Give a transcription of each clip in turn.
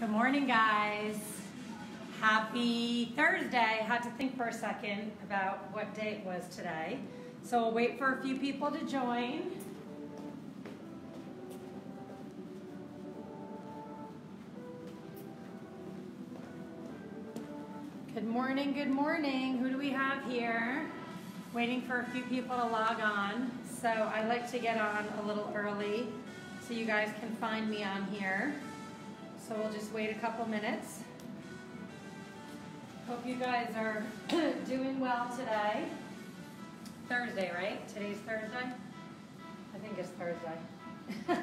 Good morning, guys. Happy Thursday. Had to think for a second about what day it was today. So we'll wait for a few people to join. Good morning, good morning. Who do we have here? Waiting for a few people to log on. So I like to get on a little early so you guys can find me on here. So we'll just wait a couple minutes. Hope you guys are doing well today. Thursday, right? Today's Thursday? I think it's Thursday.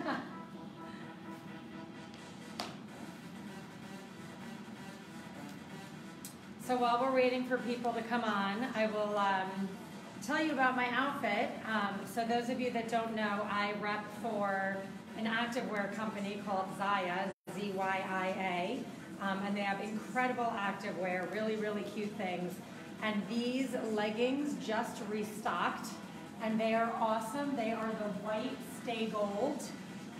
so while we're waiting for people to come on, I will um, tell you about my outfit. Um, so those of you that don't know, I rep for an activewear company called ZYIA, Z-Y-I-A, um, and they have incredible activewear, really, really cute things. And these leggings just restocked, and they are awesome. They are the white stay gold,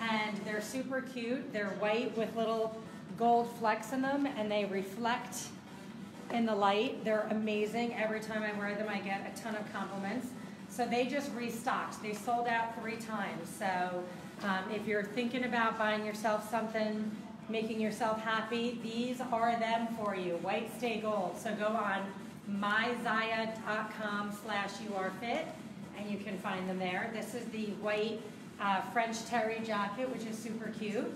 and they're super cute. They're white with little gold flecks in them, and they reflect in the light. They're amazing. Every time I wear them, I get a ton of compliments. So they just restocked. They sold out three times. So um, if you're thinking about buying yourself something, making yourself happy, these are them for you. White Stay Gold. So go on myzyia.com slash URfit and you can find them there. This is the white uh, French terry jacket, which is super cute.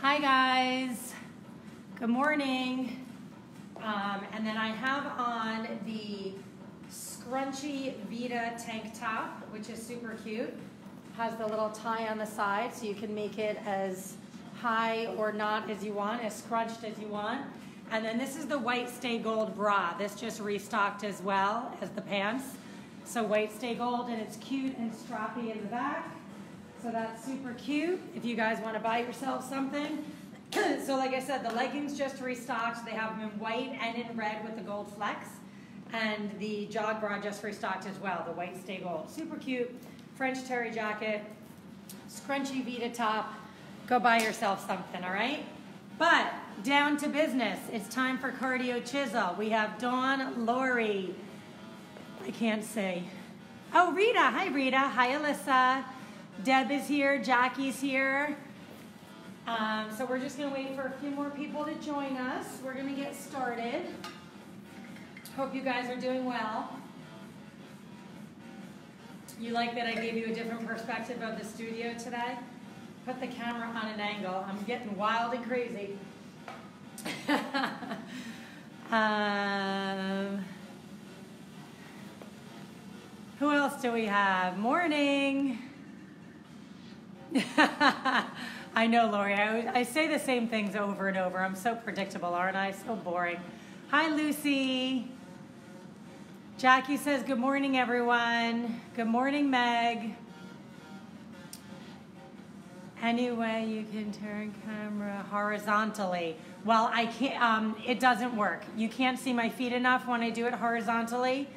Hi guys. Good morning. Um, and then I have on the scrunchy Vita tank top, which is super cute. Has the little tie on the side, so you can make it as high or not as you want, as scrunched as you want. And then this is the white stay gold bra. This just restocked as well as the pants. So white stay gold, and it's cute and strappy in the back. So that's super cute if you guys want to buy yourself something. so like I said, the leggings just restocked. They have them in white and in red with the gold flecks. And the jog bra just restocked as well, the white stay gold. Super cute. French terry jacket, scrunchy Vita top. Go buy yourself something, all right? But down to business. It's time for cardio chisel. We have Dawn Laurie. I can't say. Oh, Rita. Hi, Rita. Hi, Alyssa. Deb is here. Jackie's here. Um, so we're just going to wait for a few more people to join us. We're going to get started. Hope you guys are doing well. You like that I gave you a different perspective of the studio today? Put the camera on an angle. I'm getting wild and crazy. um, who else do we have? Morning. I know, Lori. I, I say the same things over and over. I'm so predictable, aren't I? So boring. Hi, Lucy. Jackie says, Good morning, everyone. Good morning, Meg. Any way you can turn camera horizontally. Well, I can't, um, it doesn't work. You can't see my feet enough when I do it horizontally.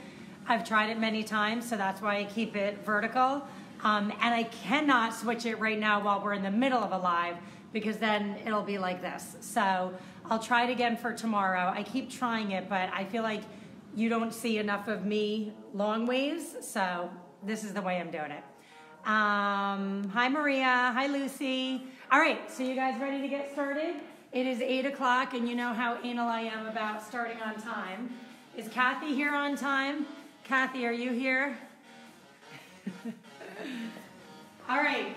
I've tried it many times, so that's why I keep it vertical. Um, and I cannot switch it right now while we're in the middle of a live because then it'll be like this. So I'll try it again for tomorrow. I keep trying it, but I feel like you don't see enough of me long ways, so this is the way I'm doing it. Um, hi, Maria. Hi, Lucy. All right, so you guys ready to get started? It is 8 o'clock, and you know how anal I am about starting on time. Is Kathy here on time? Kathy, are you here? All right,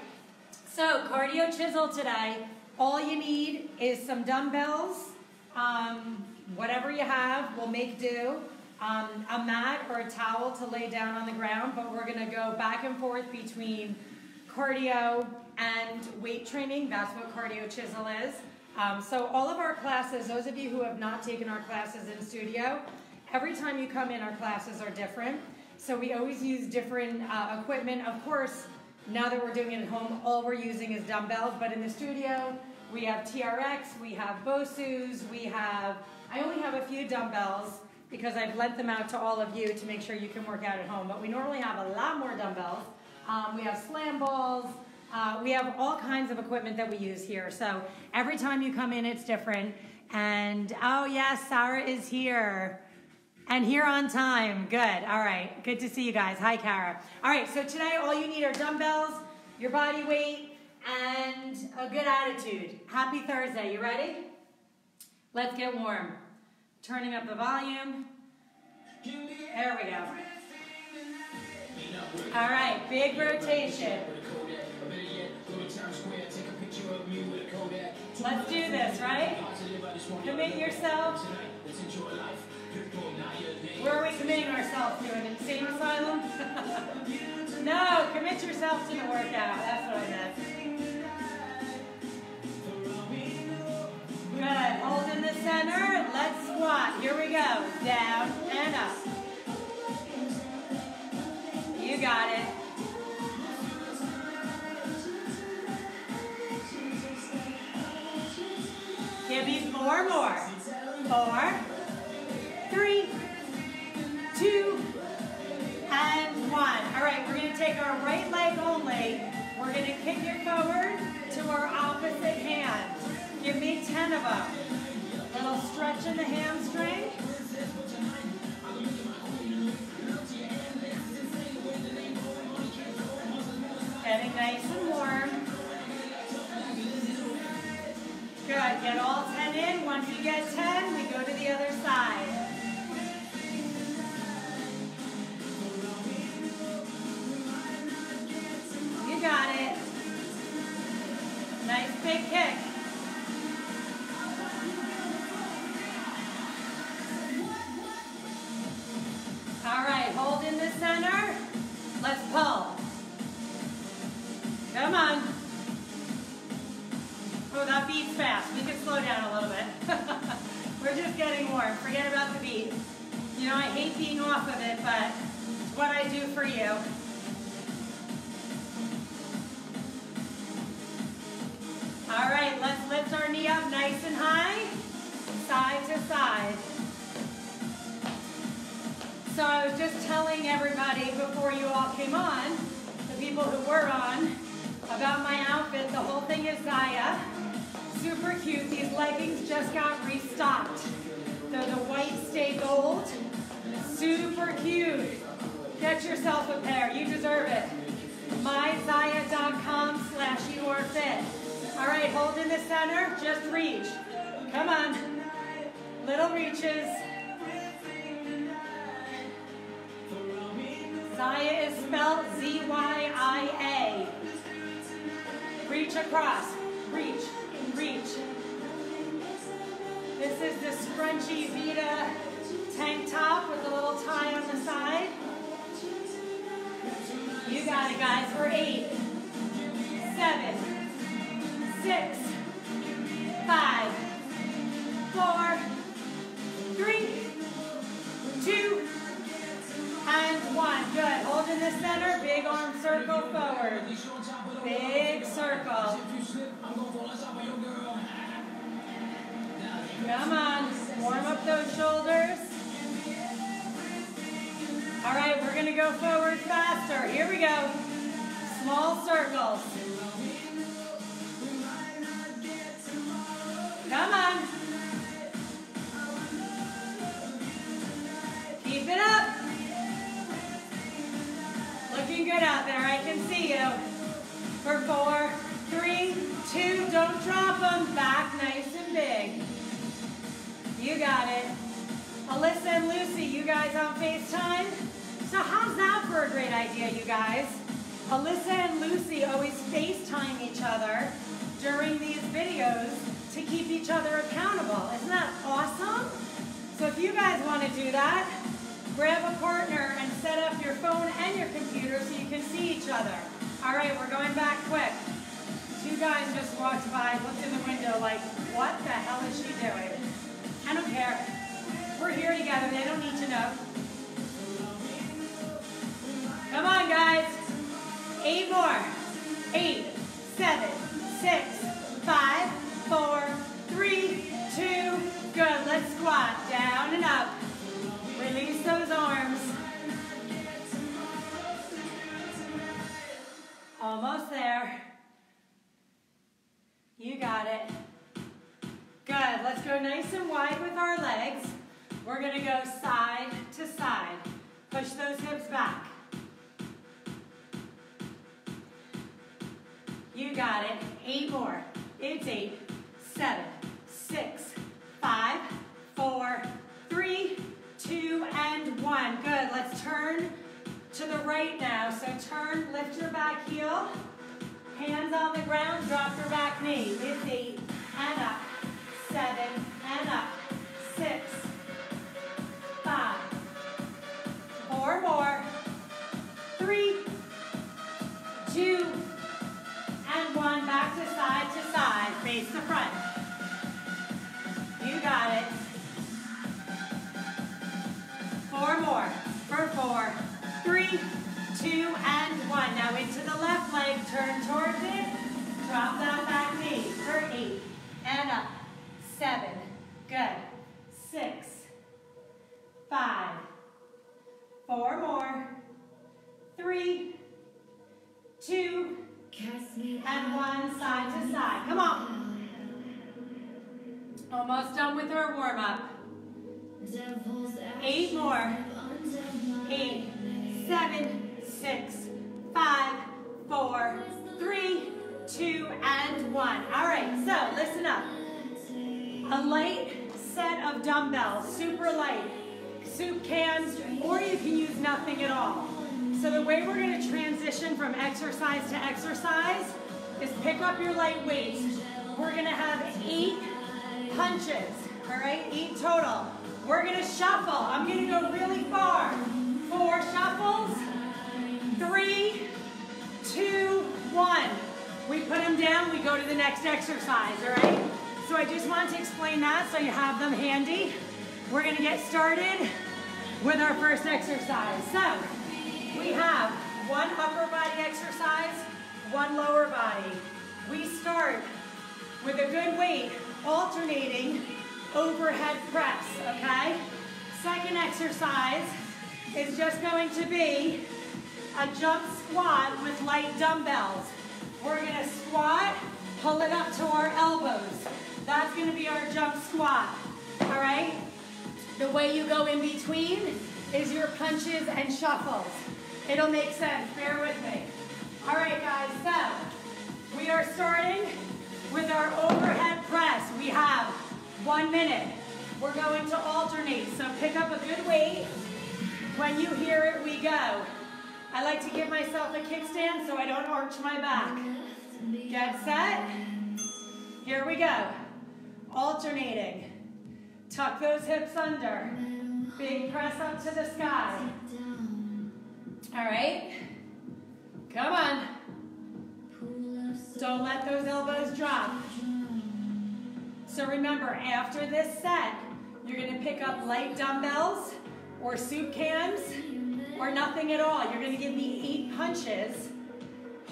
so cardio chisel today. All you need is some dumbbells, um, whatever you have, we'll make do um, a mat or a towel to lay down on the ground, but we're to go back and forth between cardio and weight training. That's what cardio chisel is. Um, so all of our classes, those of you who have not taken our classes in studio, every time you come in, our classes are different. So we always use different uh, equipment. Of course, now that we're doing it at home, all we're using is dumbbells, but in the studio, we have TRX, we have BOSUs, we have, I only have a few dumbbells, because I've lent them out to all of you to make sure you can work out at home. But we normally have a lot more dumbbells. Um, we have slam balls, Uh, we have all kinds of equipment that we use here. So every time you come in, it's different. And oh, yes, Sarah is here. And here on time. Good. All right. Good to see you guys. Hi, Kara. All right. So today, all you need are dumbbells, your body weight, and a good attitude. Happy Thursday. You ready? Let's get warm. Turning up the volume. There we go. All right. Big rotation. Let's do this, right? Commit yourself. Where are we committing ourselves to? An insane asylum? no, commit yourself to the workout. That's what I meant. Good. Hold in the center. Let's squat. Here we go. Down and up. You got it. Give me four more. Four, three, two, and one. All right, we're going to take our right leg only. We're going to kick it forward to our opposite hand. Give me 10 of them. Little stretch in the hamstring. Getting nice and warm. Good, get all 10 in. Once you get 10, Reach across. Reach. Reach. This is the scrunchy Vita tank top with a little tie on the side. You got it, guys. We're eight, seven, six, five, four, three, two, and one. Good. Hold in the center. Big arm circle forward. Big circle. Come on. Warm up those shoulders. All right, we're going to go forward faster. Here we go. Small circles. Come on. Keep it up. Looking good out there. I can see you. For four, three, two, don't drop them. Back nice and big. You got it. Alyssa and Lucy, you guys on FaceTime? So how's that for a great idea, you guys? Alyssa and Lucy always FaceTime each other during these videos to keep each other accountable. Isn't that awesome? So if you guys want to do that, grab a partner and set up your phone and your computer so you can see each other. All right, we're going back quick. Two guys just walked by, looked in the window like, what the hell is she doing? I don't care. We're here together. They don't need to know. Come on, guys. Eight more. Eight, seven, six, five, four, three, two. Good. Let's squat. Down and up. Release those arms. Almost there. You got it. Good. Let's go nice and wide with our legs. We're going to go side to side. Push those hips back. You got it. Eight more. It's eight, seven, six, five, four, three, two, and one. Good. Let's turn to the right now. So turn, lift your back heel. Hands on the ground, drop your back knee. It's eight, and up, seven, and up, six, five, four more, three, two, and one. Back to side to side, face the front. You got it. Four more, for four, three, two, and one. Now into the left leg, turn towards it, drop that back knee for eight, and up, seven, good, six, five, four more, three, two, and one side to side. Come on. Almost done with our warm up. Eight more. Eight, seven, six, five, four, three, two, and one. All right, so listen up. A light set of dumbbells, super light, soup cans, or you can use nothing at all. So the way we're gonna transition from exercise to exercise is pick up your light weights. We're gonna have eight punches, all right, eight total. We're gonna shuffle. I'm gonna go really far. Four shuffles, three, two, one. We put them down, we go to the next exercise, all right? So I just wanted to explain that so you have them handy. We're gonna get started with our first exercise. So, we have one upper body exercise, one lower body. We start with a good weight, alternating overhead press, okay? Second exercise is just going to be a jump squat with light dumbbells. We're gonna squat, pull it up to our elbows. That's gonna be our jump squat, all right? The way you go in between is your punches and shuffles. It'll make sense, bear with me. All right, guys, so we are starting with our overhead press. We have one minute. We're going to alternate, so pick up a good weight. When you hear it, we go. I like to give myself a kickstand so I don't arch my back. Get set. Here we go. Alternating. Tuck those hips under. Big press up to the sky. All right. Come on. Don't let those elbows drop. So remember, after this set, you're going to pick up light dumbbells or soup cans or nothing at all. You're going to give me eight punches.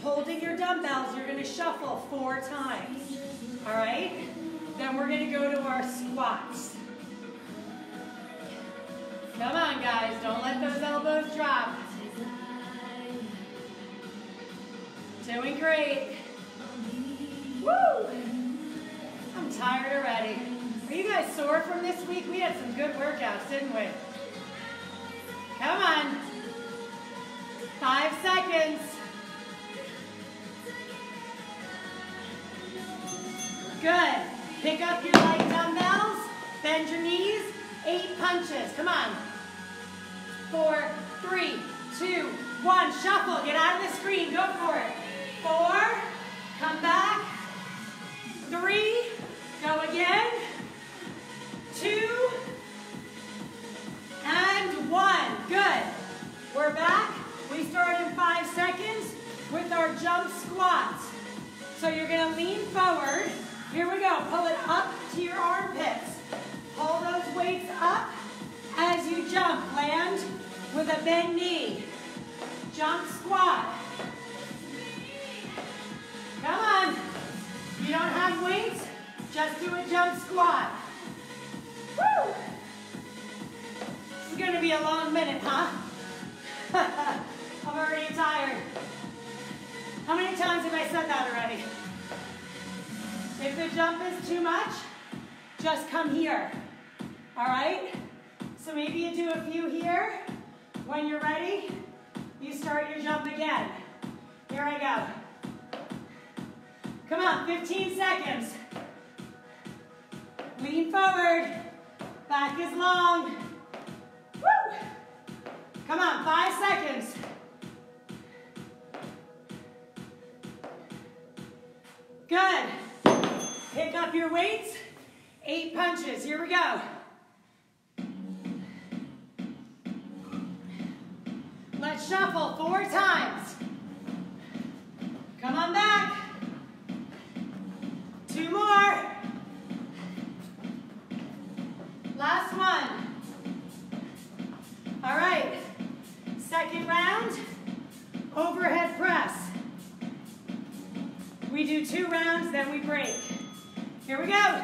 Holding your dumbbells, you're going to shuffle four times. All right? Then we're going to go to our squats. Come on, guys. Don't let those elbows drop. Doing great. Woo! I'm tired already. Are you guys sore from this week? We had some good workouts, didn't we? Come on. Five seconds. Good. Pick up your light dumbbells. Bend your knees. Eight punches. Come on. Four, three, two, one. Shuffle. Get out of the screen. Go for it. Four. Come back. Three. Go again. Good. We're back. We start in five seconds with our jump squats. So you're going to lean forward. Here we go. Pull it up to your armpits. Pull those weights up as you jump. Land with a bent knee. Jump squat. Come on. You don't have weights, just do a jump squat. Woo! Is gonna be a long minute, huh? I'm already tired. How many times have I said that already? If the jump is too much, just come here. All right? So maybe you do a few here. When you're ready, you start your jump again. Here I go. Come on, 15 seconds. Lean forward. Back is long. Come on, five seconds. Good. Pick up your weights. Eight punches. Here we go. Let's shuffle four times. Come on back. Two more. Last one. All right. Second round, overhead press. We do two rounds, then we break. Here we go.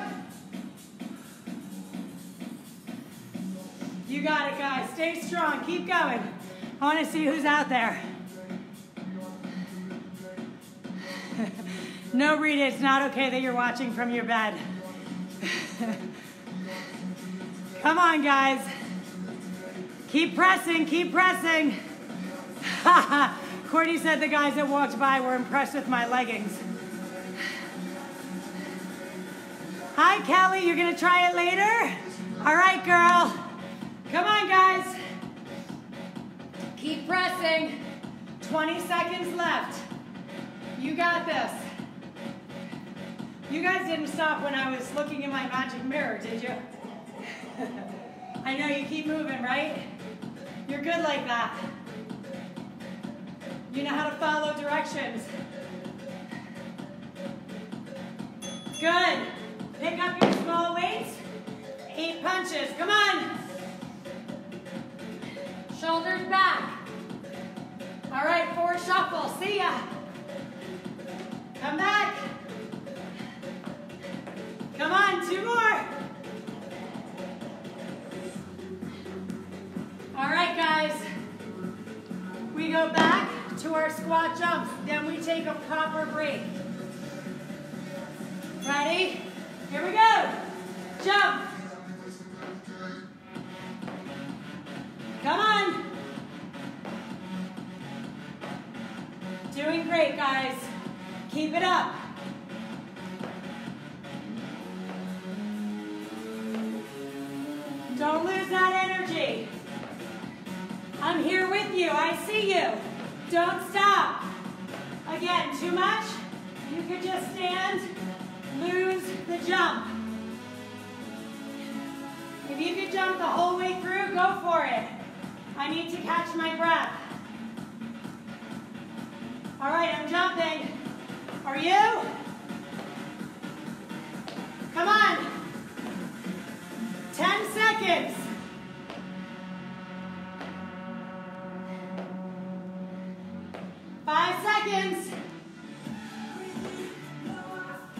You got it, guys. Stay strong. Keep going. I want to see who's out there. no, Rita, it's not okay that you're watching from your bed. Come on, guys. Keep pressing, keep pressing. Courtney said the guys that walked by were impressed with my leggings. Hi, Kelly. You're to try it later? All right, girl. Come on, guys. Keep pressing. 20 seconds left. You got this. You guys didn't stop when I was looking in my magic mirror, did you? I know you keep moving, right? You're good like that. You know how to follow directions. Good. Pick up your small weights. Eight punches. Come on. Shoulders back. All right, four shuffle. See ya. Come back. Come on, two more. All right, guys. We go back to our squat jumps. Then we take a proper break. Ready? Here we go. Jump. Come on. Doing great, guys. Keep it up. Don't lose that energy. I'm here with you. I see you. Don't stop. Again, too much? You could just stand, lose the jump. If you could jump the whole way through, go for it. I need to catch my breath. All right, I'm jumping. Are you? Come on. 10 seconds. Seconds.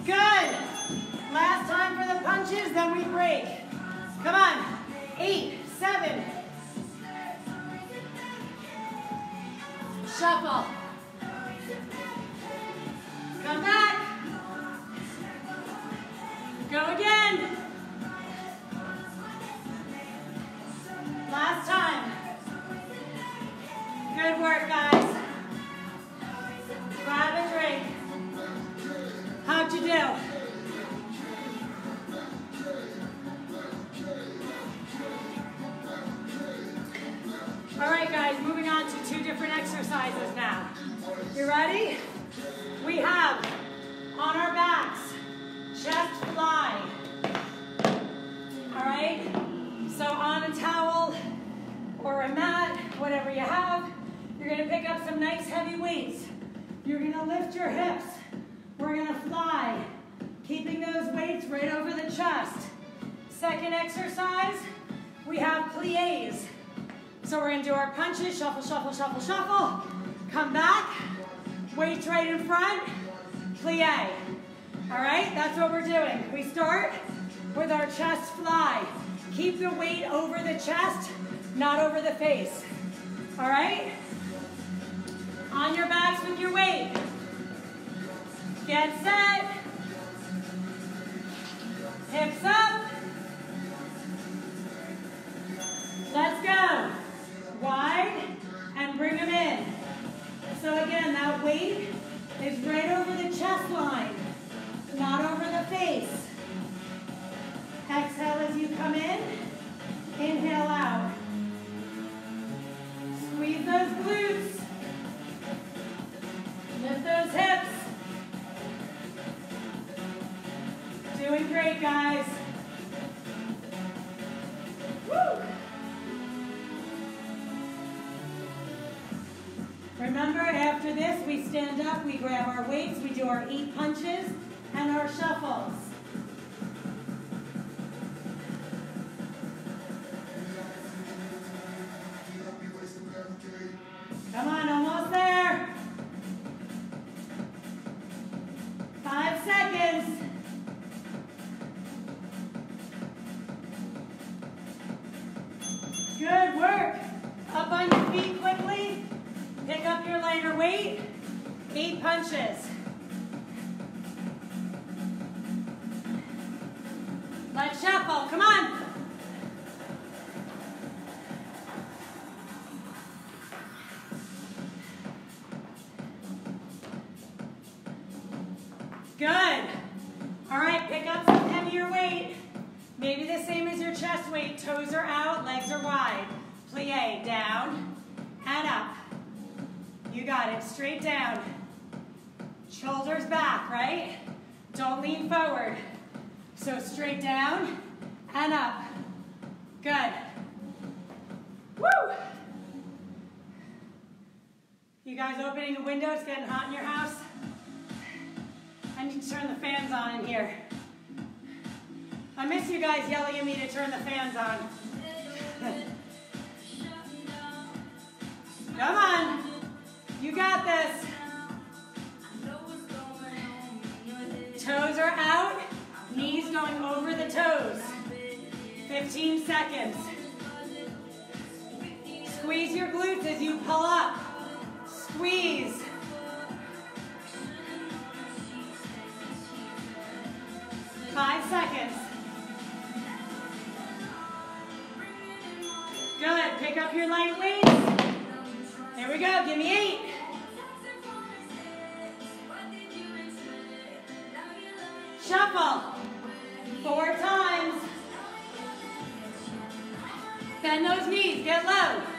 Good. Last time for the punches, then we break. Come on. Eight, seven. Shuffle. The face. All right? On your backs with your weight. Get set. You guys opening the window? It's getting hot in your house? I need to turn the fans on in here. I miss you guys yelling at me to turn the fans on. Come on. You got this. Toes are out. Knees going over the toes. 15 seconds. Squeeze your glutes as you pull up. Squeeze. Five seconds. Good. Pick up your light weights. Here we go. Give me eight. Shuffle. Four times. Bend those knees. Get low.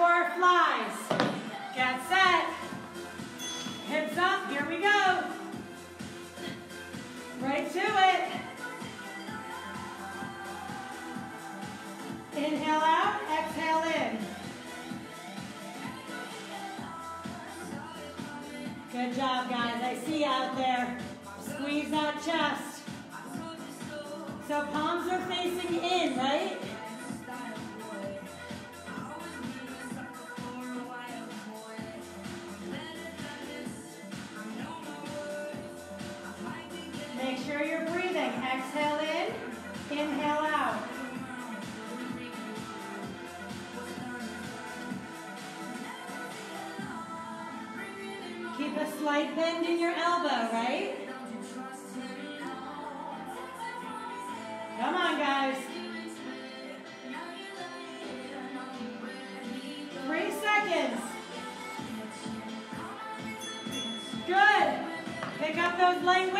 Back to our flies. Get set. Hips up. Here we go. Right to it. Inhale out, exhale in. Good job, guys. I see you out there. Squeeze that chest. So palms are facing in, right? Inhale out. Keep a slight bend in your elbow, right? Come on, guys. Three seconds. Good. Pick up those light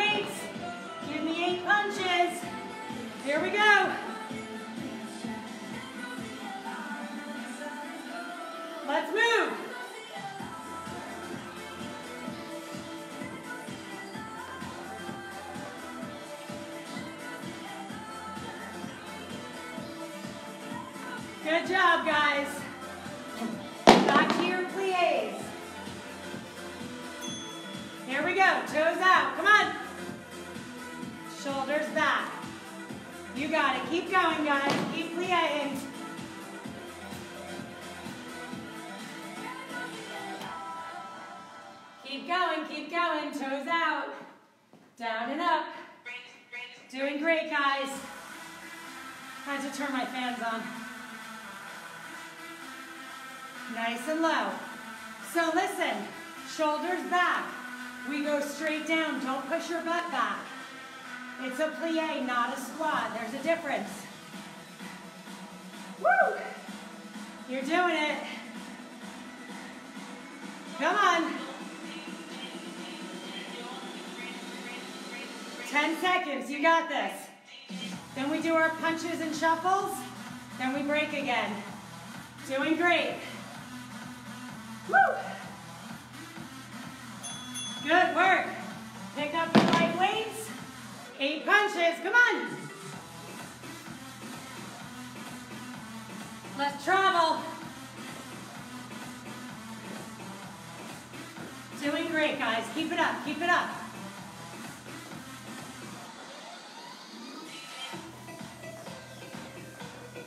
plie, not a squat. There's a difference. Woo! You're doing it. Come on. 10 seconds, you got this. Then we do our punches and shuffles, then we break again. Doing great. Punches, come on. Let's travel. Doing great, guys. Keep it up, keep it up.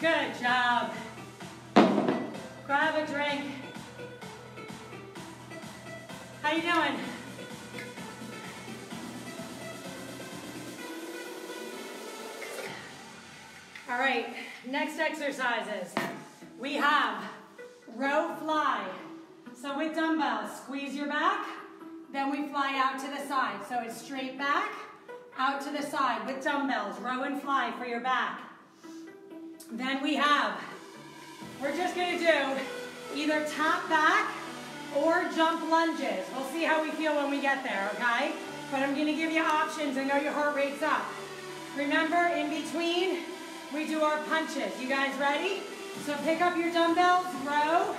Good job. Grab a drink. How you doing? All right, next exercises. We have row fly. So with dumbbells, squeeze your back, then we fly out to the side. So it's straight back, out to the side with dumbbells, row and fly for your back. Then we have, we're just gonna do either tap back or jump lunges. We'll see how we feel when we get there, okay? But I'm gonna give you options. I know your heart rate's up. Remember, in between, we do our punches. You guys ready? So pick up your dumbbells, row,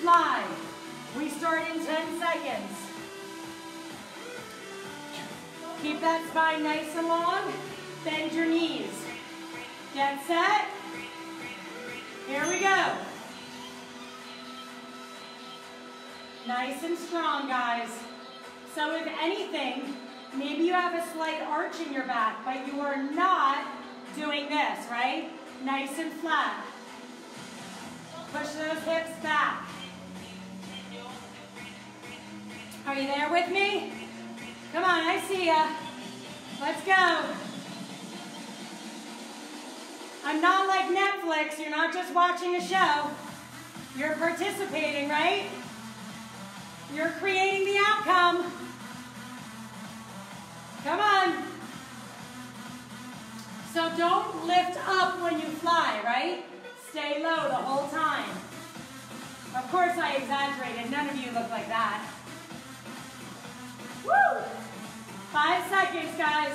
fly. We start in 10 seconds. Keep that spine nice and long. Bend your knees. Get set. Here we go. Nice and strong, guys. So if anything, maybe you have a slight arch in your back, but you are not doing this, right? Nice and flat. Push those hips back. Are you there with me? Come on, I see ya. Let's go. I'm not like Netflix. You're not just watching a show. You're participating, right? You're creating the outcome. Come on. So don't lift up when you fly, right? Stay low the whole time. Of course I exaggerated. None of you look like that. Woo! Five seconds, guys.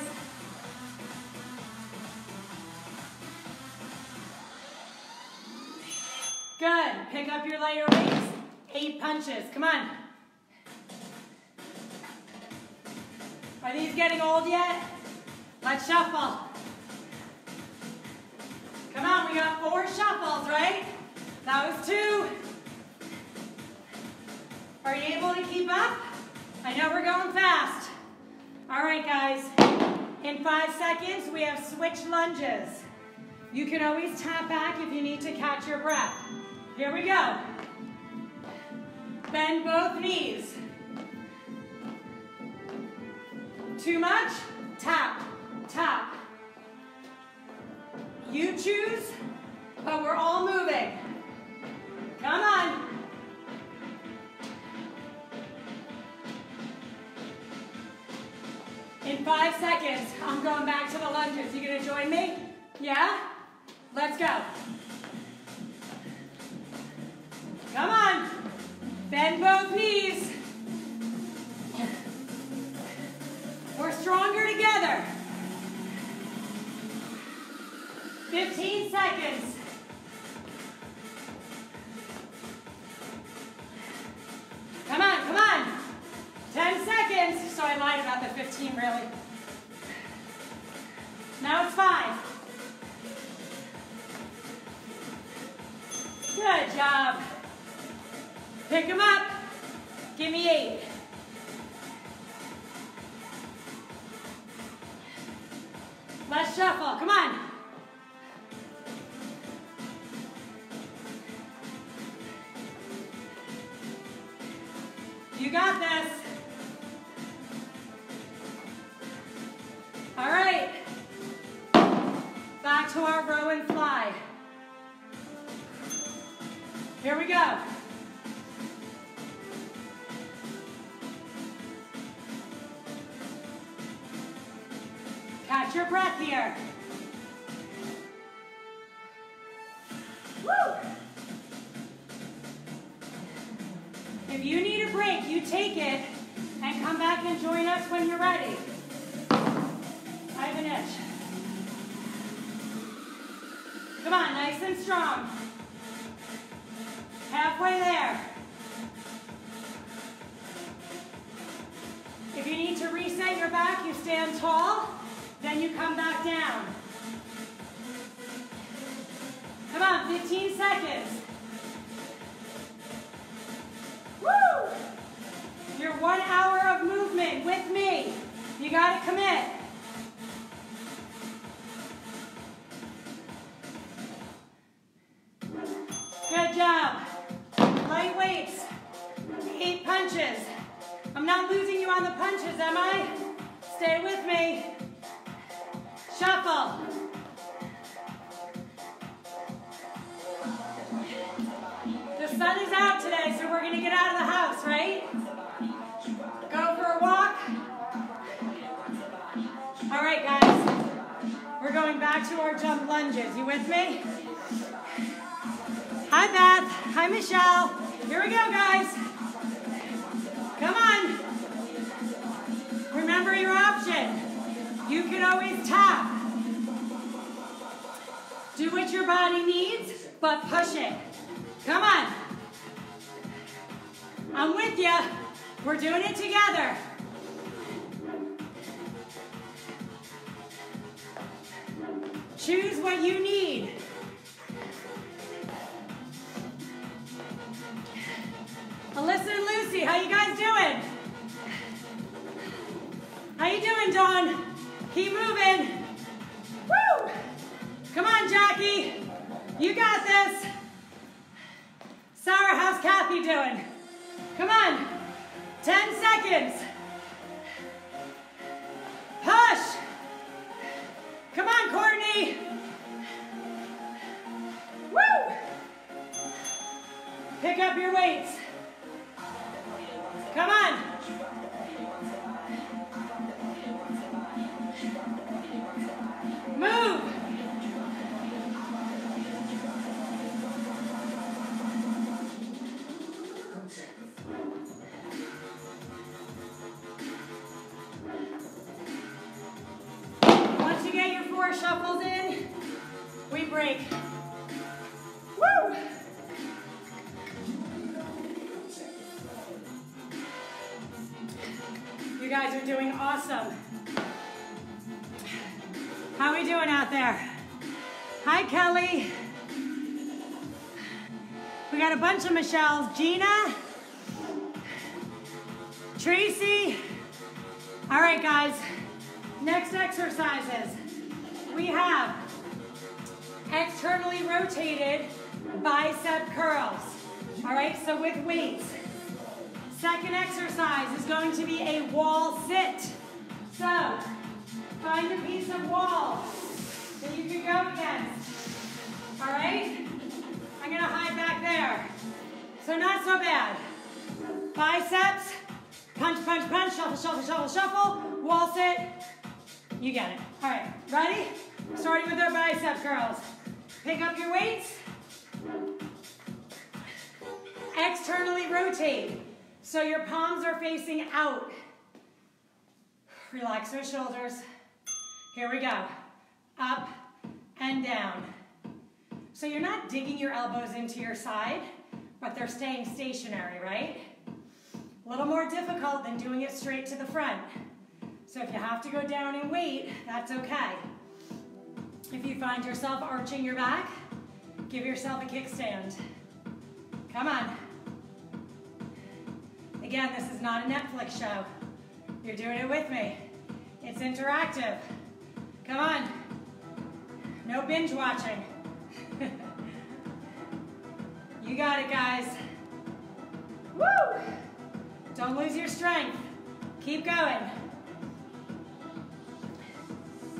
Good. Pick up your lighter weights. Eight punches. Come on. Are these getting old yet? Let's shuffle. Come on, we got four shuffles, right? That was two. Are you able to keep up? I know we're going fast. All right, guys. In five seconds, we have switch lunges. You can always tap back if you need to catch your breath. Here we go. Bend both knees. Too much? Tap, tap. You choose, but we're all moving. Come on. In five seconds, I'm going back to the lunges. You gonna join me? Yeah? Let's go. Come on. Bend both knees. We're stronger together. 15 seconds. Come on, come on. 10 seconds. So I lied about the 15, really. Now it's five. Good job. Pick them up. Give me eight. Let's shuffle. Come on. You got this. All right. Back to our row and fly. Here we go. Catch your breath here. Choose what you need. Alyssa and Lucy, how you guys doing? How you doing, Dawn? Keep moving. Woo! Come on, Jackie. You got this. Sarah, how's Kathy doing? Come on. 10 seconds. Woo! Pick up your weights. Come on. Michelles. Gina, Tracy. All right, guys. Next exercises. We have externally rotated bicep curls. All right, so with weights. Second exercise is going to be a wall sit. So, find a piece of wall that you can go against. All right? I'm gonna hide back there. So not so bad. Biceps, punch, punch, punch, shuffle, shuffle, shuffle, shuffle, wall sit. You get it. All right, ready? Starting with our bicep curls. Pick up your weights. Externally rotate. So your palms are facing out. Relax those shoulders. Here we go. Up and down. So you're not digging your elbows into your side, but they're staying stationary, right? A little more difficult than doing it straight to the front. So if you have to go down and wait, that's okay. If you find yourself arching your back, give yourself a kickstand. Come on. Again, this is not a Netflix show. You're doing it with me. It's interactive. Come on. No binge watching. you got it, guys. Woo! Don't lose your strength. Keep going.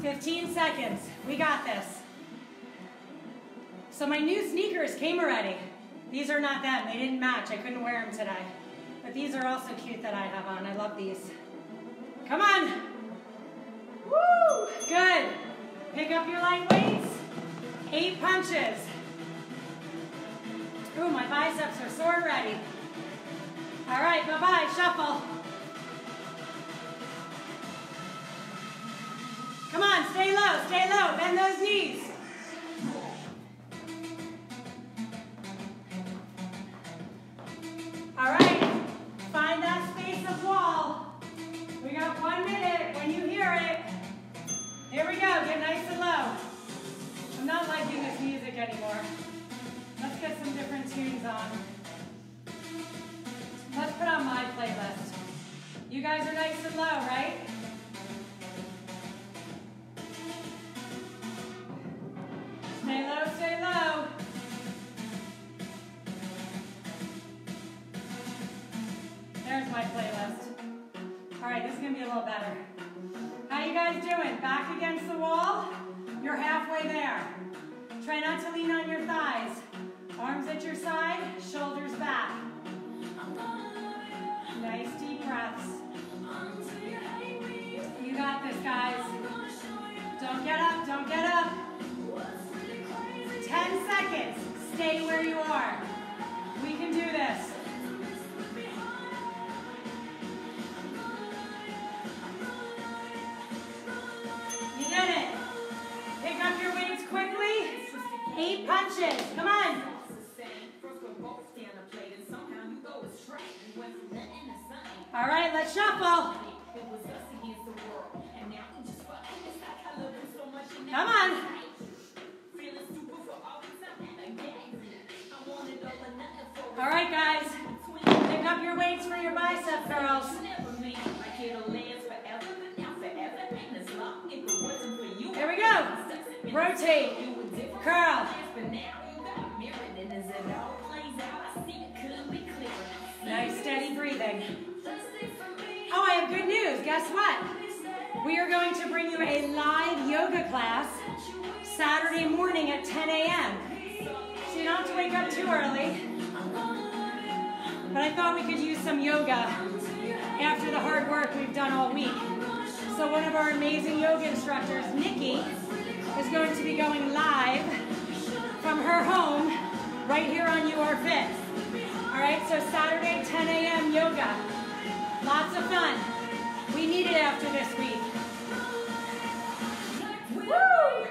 15 seconds. We got this. So my new sneakers came already. These are not them. They didn't match. I couldn't wear them today. But these are also cute that I have on. I love these. Come on. Woo! Good. Pick up your light weights. Eight punches. Ooh, my biceps are sore already. All right, bye-bye, shuffle. Come on, stay low, stay low, bend those knees. All right, find that space of wall. We got one minute when you hear it. Here we go, get nice and low. I'm not liking this music anymore tunes on. Let's put on my playlist. You guys are nice and low, right? Stay low, stay low. There's my playlist. All right, this is gonna be a little better. Lots of fun. We need it after this week. Woo!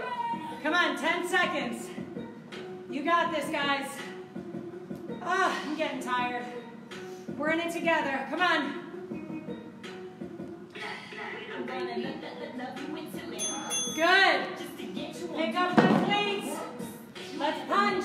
Come on, 10 seconds. You got this, guys. Oh, I'm getting tired. We're in it together. Come on. Good. Pick up those weights. Let's punch.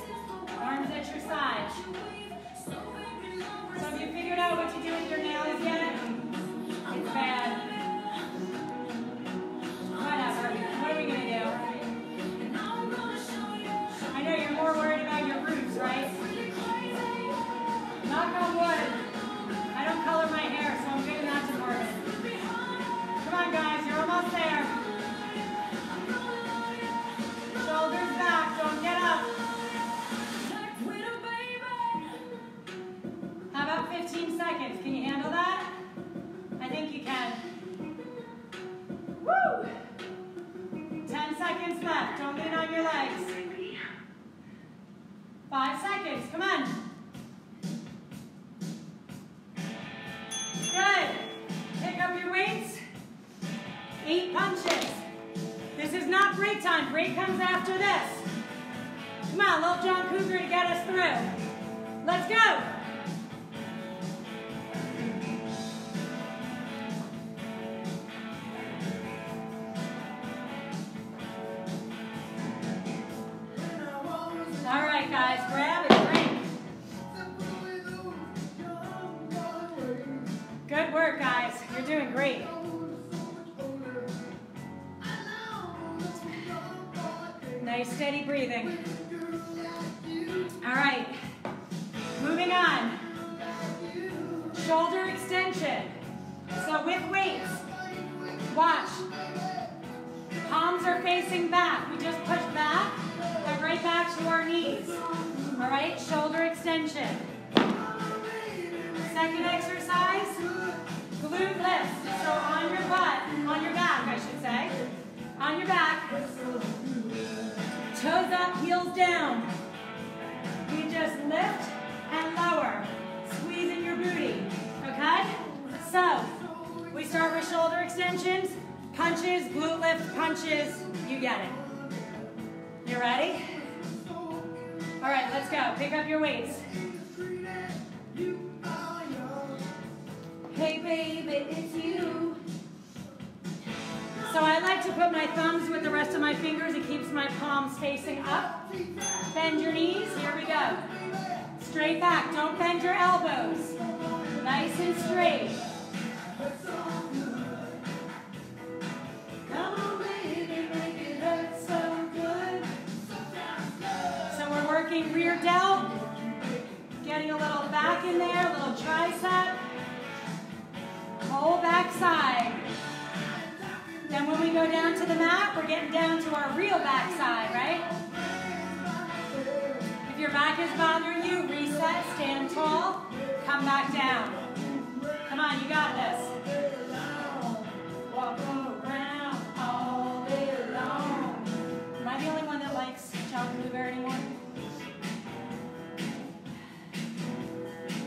Arms at your side. So have you figured out what to do with your nails yet? It's bad. Whatever. What are we going to do? I know you're more worried about your roots, right? Knock on wood. I don't color my hair, so I'm good in that department. Come on, guys. You're almost there. Shoulders back. Don't get up. How about 15 seconds? Can you handle that? I think you can. Woo! 10 seconds left. Don't lean on your legs. Five seconds. Come on. Good. Pick up your weights. Eight punches. This is not break time. Break comes after this. Come on, little John Cougar to get us through. Let's go. Back is bothering you, reset, stand tall, come back down. Come on, you got this. Am I the only one that likes John Blueberry anymore?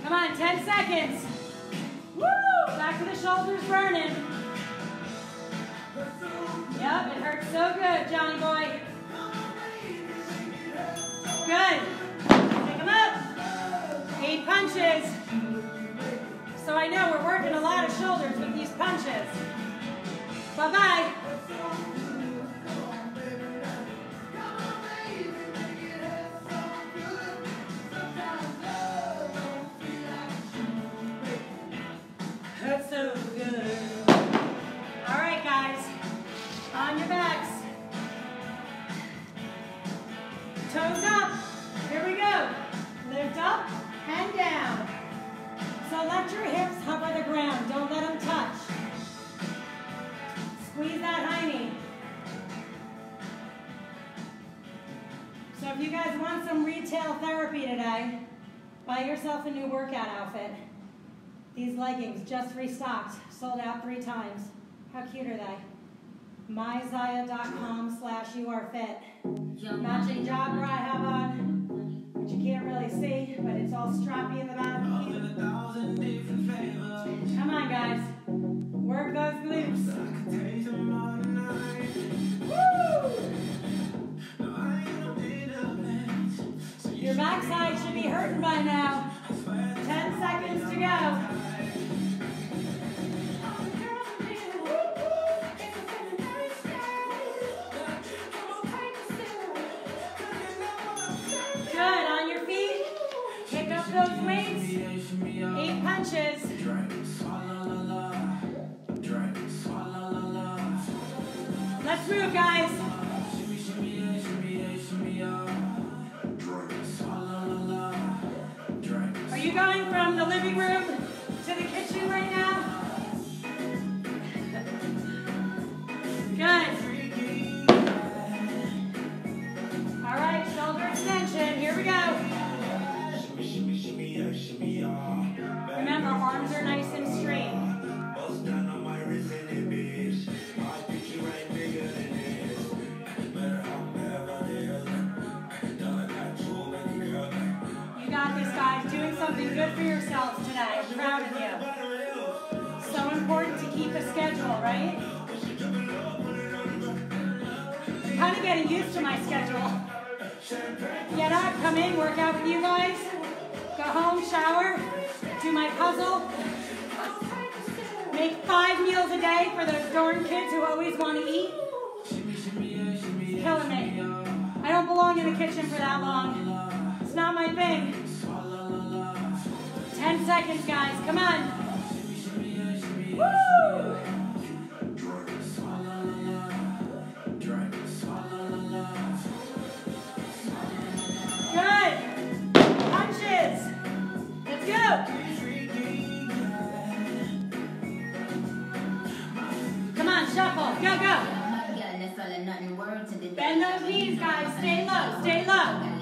Come on, 10 seconds. Woo! Back to the shoulders burning. Yep, it hurts so good, Johnny boy. Punches. So I know we're working a lot of shoulders with these punches. Bye-bye. Leggings just restocked, sold out three times. How cute are they? myzyia.com slash URfit. Matching jogger I have on, which you can't really see, but it's all strappy in the back. Come on, guys. Work those glutes. Woo! Your backside should be hurting by now. 10 seconds to go. Those. Eight punches. Let's move, guys. Are you going from the living room keep a schedule, right? Kind of getting used to my schedule. Get up, come in, work out with you guys. Go home, shower, do my puzzle. Make five meals a day for those darn kids who always want to eat. It's killing me. I don't belong in the kitchen for that long. It's not my thing. 10 seconds, guys. Come on. Bend those knees, guys. Stay low. Stay low.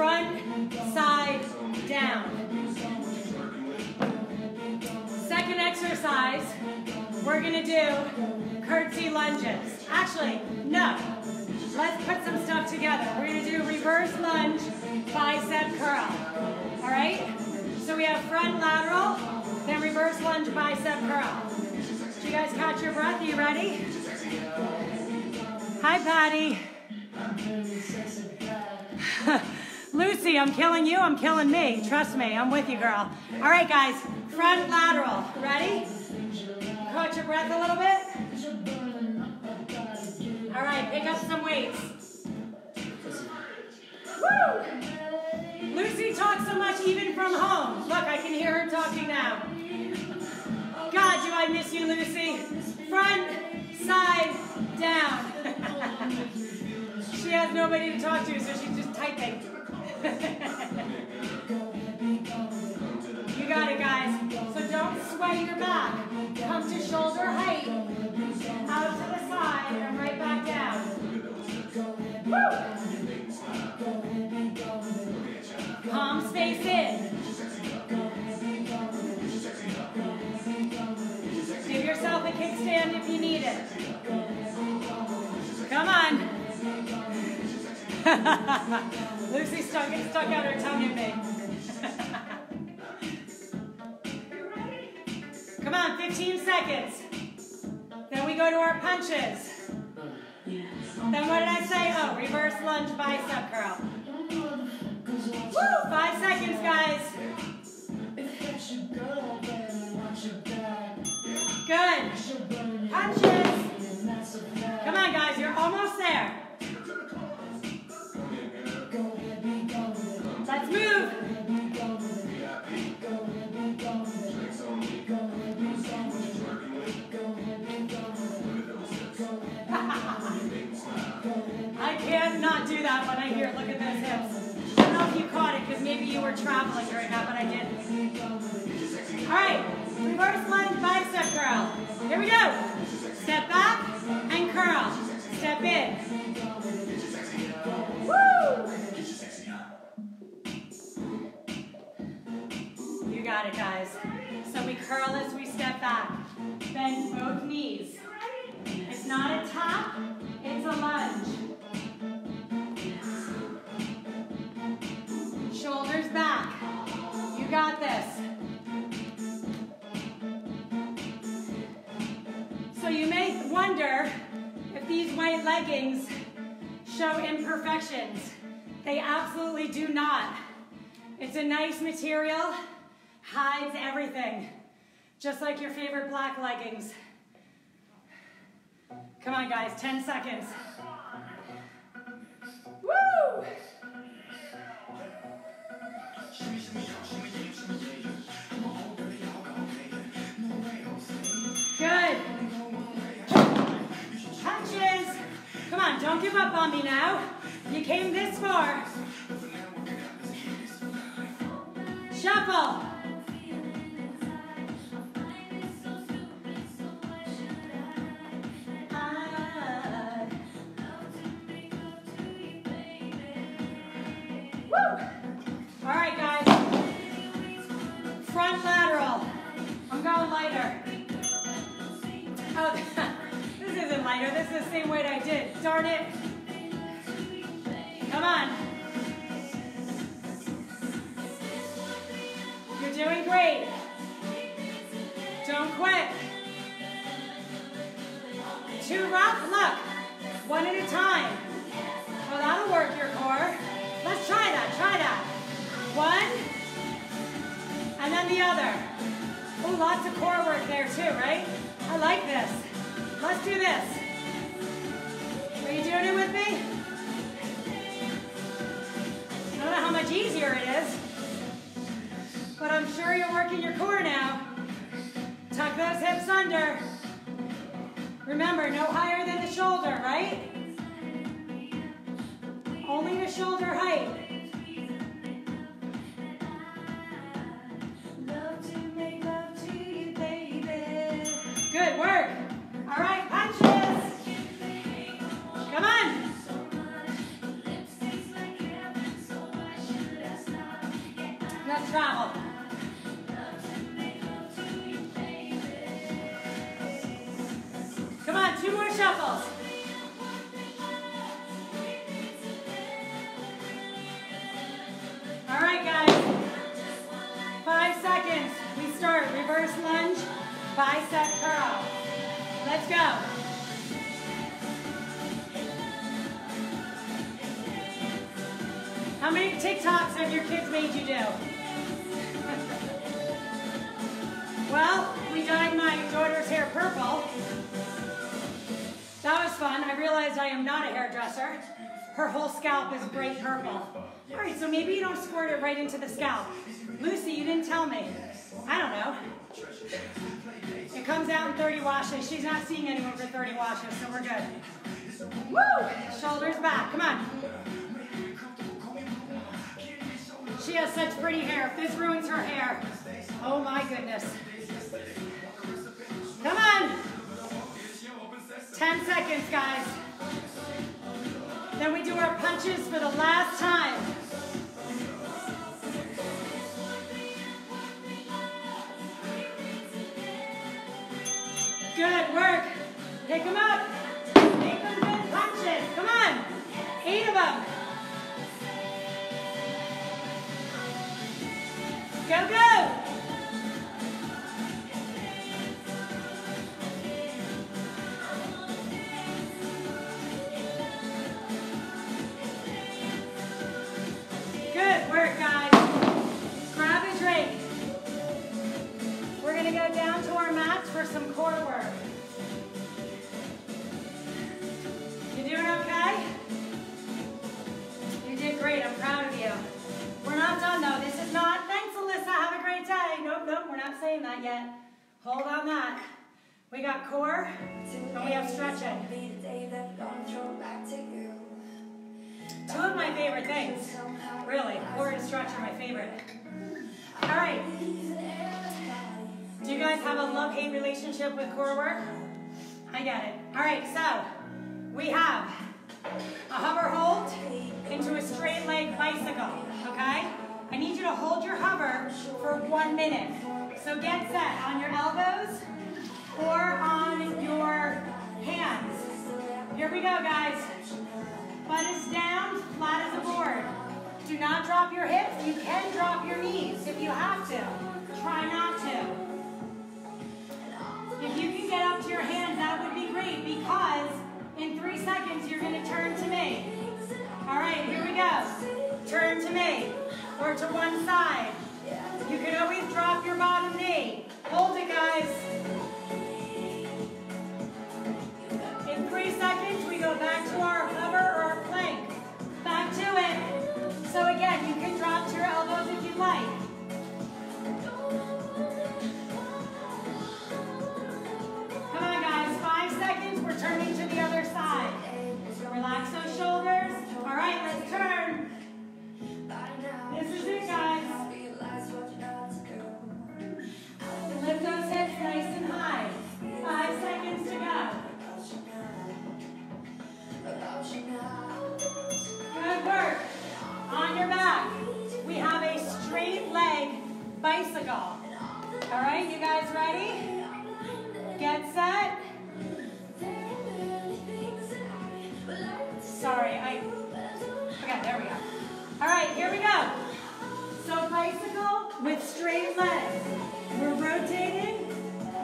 Front, side, down. Second exercise, we're gonna do curtsy lunges. Actually, no. Let's put some stuff together. We're gonna do reverse lunge, bicep curl. All right? So we have front lateral, then reverse lunge, bicep curl. Did you guys catch your breath? Are you ready? Hi, Patty. Lucy, I'm killing you, I'm killing me. Trust me, I'm with you, girl. All right, guys, front lateral. Ready? Catch your breath a little bit. All right, pick up some weights. Woo! Lucy talks so much even from home. Look, I can hear her talking now. God, do I miss you, Lucy. Front, side, down. she has nobody to talk to, so she's just typing. You got it, guys. So don't sway your back. Come to shoulder height. Out to the side and right back down. Woo! Palms face in. Give yourself a kickstand if you need it. Come on. Lucy stuck, stuck out her tongue at me. Come on, 15 seconds. Then we go to our punches. Then what did I say? Oh, reverse lunge bicep curl. Woo! Five seconds, guys. Good. Punches. Come on, guys. You're almost there. I can't not do that when I hear, it. look at those hips. I don't know if you caught it because maybe you were traveling during that, but I didn't. All right, reverse lunge bicep curl. Here we go. Not a tap, it's a lunge. Shoulders back. You got this. So you may wonder if these white leggings show imperfections. They absolutely do not. It's a nice material, hides everything, just like your favorite black leggings. Come on, guys, 10 seconds. Woo! Good. Punches. Come on, don't give up on me now. You came this far. Shuffle. Going lighter. Oh, this isn't lighter. This is the same weight I did. Darn it. Come on. You're doing great. Don't quit. Too rough? Look. One at a time. Core work there too, right? I like this. Let's do this. Are you doing it with me? I don't know how much easier it is, but I'm sure you're working your core now. Tuck those hips under. Remember, no higher than the shoulder, right? Only the shoulder height. Whole is bright purple. All right, so maybe you don't squirt it right into the scalp. Lucy, you didn't tell me. I don't know. It comes out in 30 washes. She's not seeing anyone for 30 washes, so we're good. Woo! Shoulders back. Come on. She has such pretty hair. If this ruins her hair, oh my goodness. Come on. 10 seconds, guys. Then we do our punches for the last time. Good work. Pick them up. Make them good punches. Come on. Eight of them. Go, go. For some core work. You doing okay? You did great. I'm proud of you. We're not done, though. This is not, thanks, Alyssa. Have a great day. Nope, nope, we're not saying that yet. Hold on that. We got core, and we have stretching. Two of my favorite things. Really, core and stretch are my favorite. All right. Do you guys have a love-hate relationship with core work? I get it. All right, so we have a hover hold into a straight leg bicycle, okay? I need you to hold your hover for one minute. So get set on your elbows or on your hands. Here we go, guys. Butt is down, flat as a board. Do not drop your hips. You can drop your knees if you have to. Try not to. If you can get up to your hands, that would be great because in three seconds you're going to turn to me. All right, here we go. Turn to me or to one side. You can always drop your bottom knee. Hold it, guys. In three seconds, we go back to our hover or our plank. Back to it. So again, you can drop to your elbows if you'd like. All right, you guys ready? Get set. Sorry, I, okay, there we go. All right, here we go. So bicycle with straight legs. We're rotating,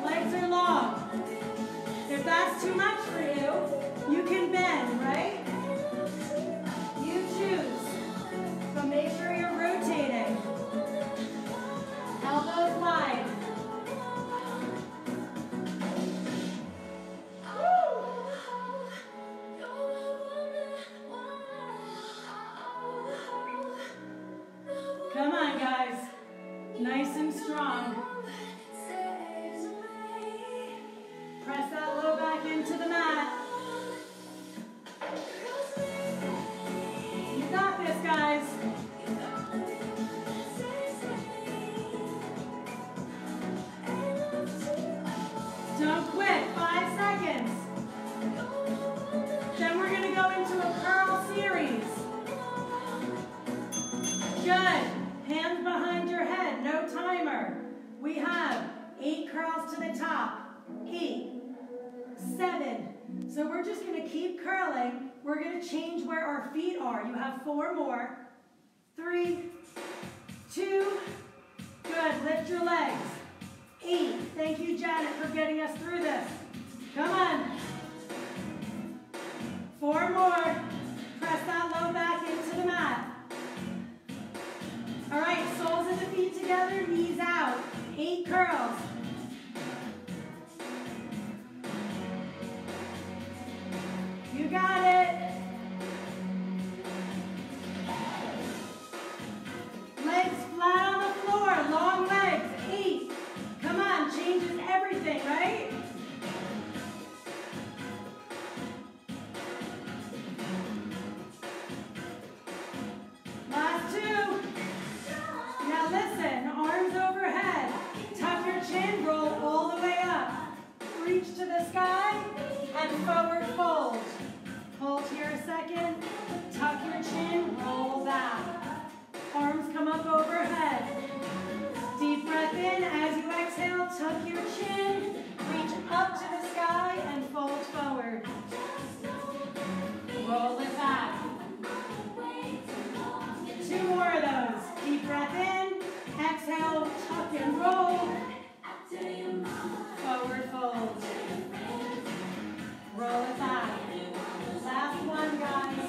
legs are long. If that's too much for you, you can bend, right? Curls to the top. Eight. Seven. So we're just going to keep curling. We're going to change where our feet are. You have four more. Three. Two. Good. Lift your legs. Eight. Thank you, Janet, for getting us through this. Come on. Four more. Press that low back into the mat. All right, soles of the feet together, knees out. Eight curls. You got it. Legs flat on the floor, long legs, eight. Come on, changes everything, right? Last two. Now listen, arms overhead. Tuck your chin, roll all the way up. Reach to the sky and forward fold. Hold here a second. Tuck your chin, roll back. Arms come up overhead. Deep breath in. As you exhale, tuck your chin. Reach up to the sky and fold forward. Roll it back. Two more of those. Deep breath in. Exhale, tuck and roll. Forward fold. Roll it back. Last one, guys.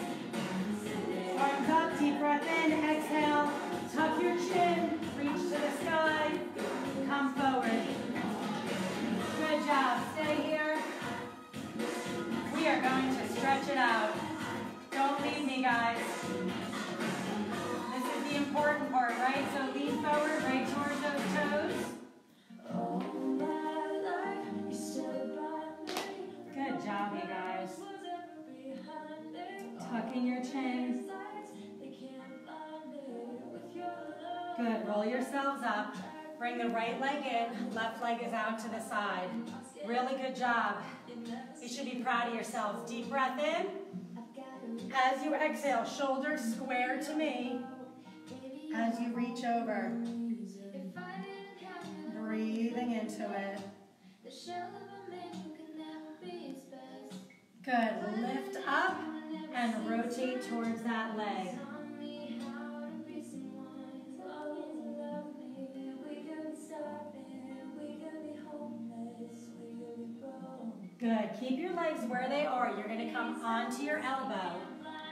Arms up, deep breath in. Exhale, tuck your chin. Reach to the sky. Come forward. Good job. Stay here. We are going to stretch it out. Don't leave me, guys. This is the important part, right? So lean forward, right towards those toes. Roll yourselves up. Bring the right leg in. Left leg is out to the side. Really good job. You should be proud of yourselves. Deep breath in. As you exhale, shoulders square to me. As you reach over. Breathing into it. Good. Lift up and rotate towards that leg. Good. Keep your legs where they are. You're going to come onto your elbow.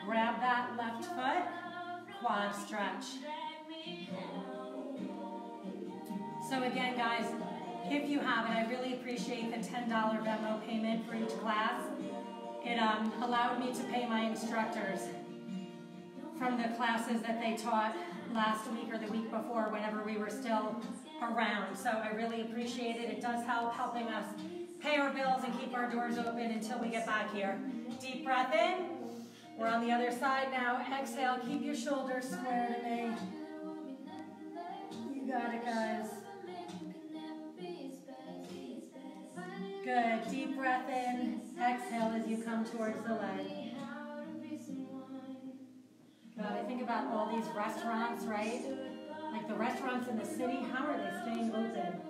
Grab that left foot. Quad stretch. So again, guys, if you haven't, I really appreciate the $10 Venmo payment for each class. It um, allowed me to pay my instructors from the classes that they taught last week or the week before whenever we were still around. So I really appreciate it. It does help helping us pay our bills and keep our doors open until we get back here. Deep breath in. We're on the other side now. Exhale. Keep your shoulders square to me. You got it, guys. Good. Deep breath in. Exhale as you come towards the leg. God, I think about all these restaurants, right? Like the restaurants in the city, how are they staying open?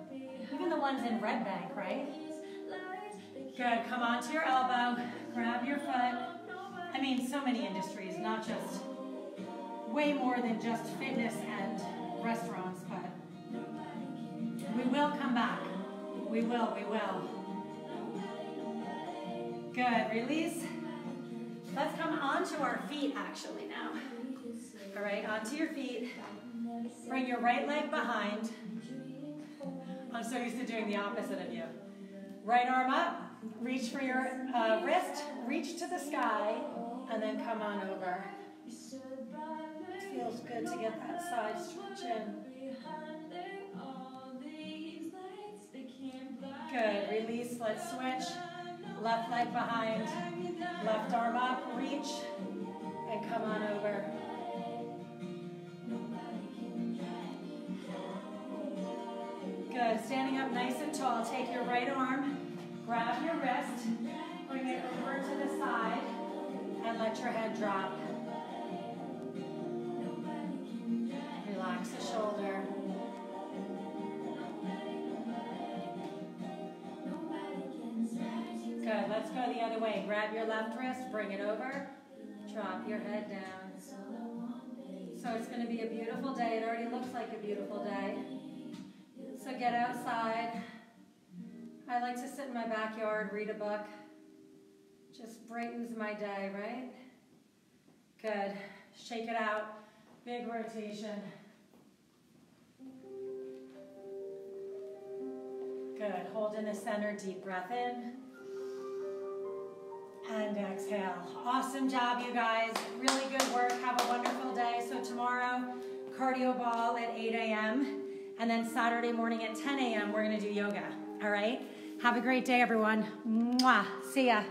Even the ones in Red Bank, right? Good, come onto your elbow, grab your foot. I mean, so many industries, not just, way more than just fitness and restaurants, but we will come back. We will, we will. Good, release. Let's come onto our feet actually now. All right, onto your feet. Bring your right leg behind. I'm so used to doing the opposite of you. Right arm up, reach for your uh, wrist, reach to the sky, and then come on over. It Feels good to get that side stretch in. Good, release, let's switch. Left leg behind, left arm up, reach, and come on over. Good, standing up nice and tall. Take your right arm, grab your wrist, bring it over to the side, and let your head drop. Relax the shoulder. Good, let's go the other way. Grab your left wrist, bring it over, drop your head down. So it's going to be a beautiful day. It already looks like a beautiful day. So get outside. I like to sit in my backyard, read a book. Just brightens my day, right? Good. Shake it out. Big rotation. Good. Hold in the center, deep breath in. And exhale. Awesome job, you guys. Really good work. Have a wonderful day. So tomorrow, cardio ball at 8 a.m. And then Saturday morning at 10 a.m., we're going to do yoga. All right? Have a great day, everyone. Mwah. See ya.